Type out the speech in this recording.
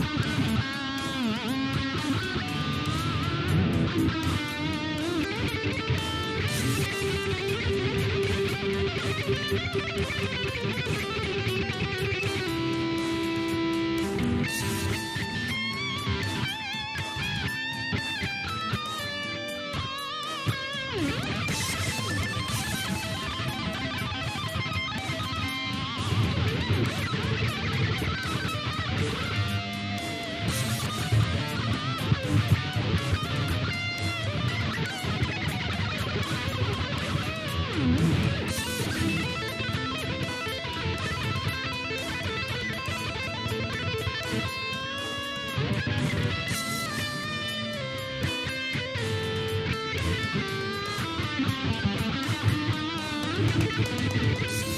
Mm-hmm. Let's go.